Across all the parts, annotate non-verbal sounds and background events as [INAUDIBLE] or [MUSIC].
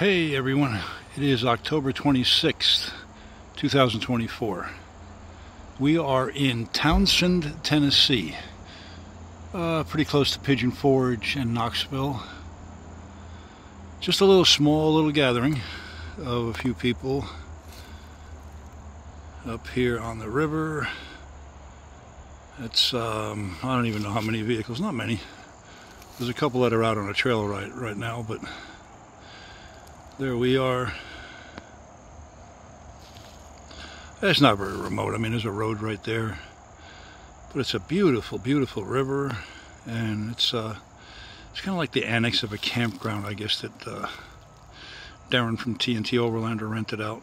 Hey everyone, it is October 26th, 2024. We are in Townsend, Tennessee, uh, pretty close to Pigeon Forge and Knoxville. Just a little small little gathering of a few people up here on the river. It's, um, I don't even know how many vehicles, not many. There's a couple that are out on a trail right, right now, but there we are. It's not very remote. I mean, there's a road right there. But it's a beautiful, beautiful river. And it's uh, it's kind of like the annex of a campground, I guess, that uh, Darren from TNT Overlander rented out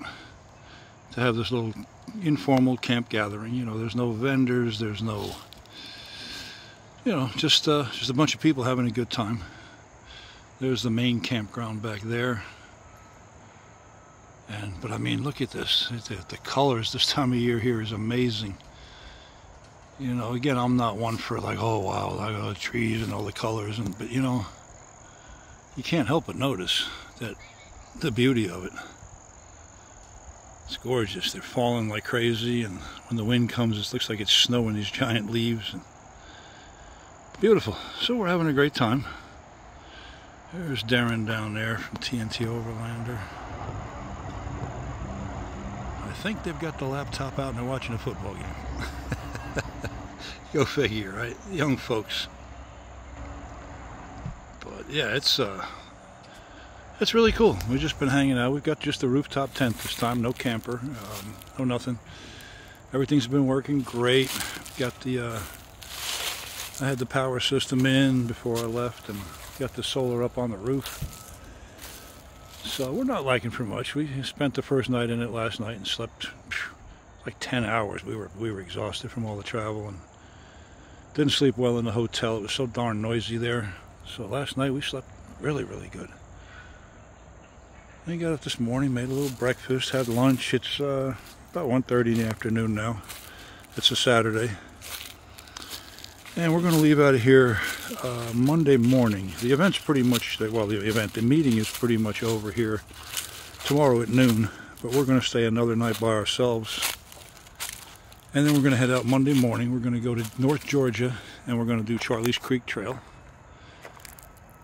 to have this little informal camp gathering. You know, there's no vendors, there's no, you know, just uh, just a bunch of people having a good time. There's the main campground back there. And but I mean, look at this. The, the colors this time of year here is amazing. You know, again, I'm not one for like, oh wow, the oh, trees and all the colors, and but you know, you can't help but notice that the beauty of it. It's gorgeous. They're falling like crazy, and when the wind comes, it looks like it's snowing these giant leaves. And beautiful. So we're having a great time. There's Darren down there from TNT Overlander think they've got the laptop out and they're watching a football game. [LAUGHS] Go figure, right? Young folks. But yeah, it's uh, it's really cool. We've just been hanging out. We've got just the rooftop tent this time, no camper, um, no nothing. Everything's been working great. Got the uh, I had the power system in before I left, and got the solar up on the roof. So we're not liking for much. We spent the first night in it last night and slept like 10 hours. We were we were exhausted from all the travel and didn't sleep well in the hotel. It was so darn noisy there. So last night we slept really really good. I got up this morning, made a little breakfast, had lunch. It's uh, about 1.30 in the afternoon now. It's a Saturday. And we're going to leave out of here uh, Monday morning. The event's pretty much, well, the event, the meeting is pretty much over here tomorrow at noon. But we're going to stay another night by ourselves. And then we're going to head out Monday morning. We're going to go to North Georgia and we're going to do Charlie's Creek Trail.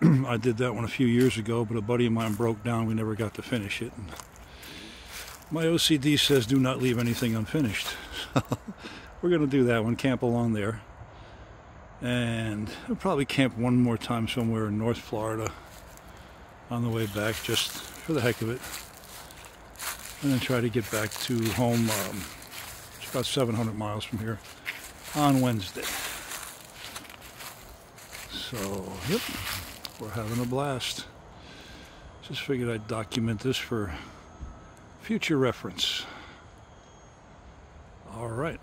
[CLEARS THROAT] I did that one a few years ago, but a buddy of mine broke down. We never got to finish it. And my OCD says do not leave anything unfinished. [LAUGHS] we're going to do that one, camp along there and I'll probably camp one more time somewhere in North Florida on the way back just for the heck of it. And then try to get back to home um, it's about 700 miles from here on Wednesday. So yep we're having a blast. Just figured I'd document this for future reference. All right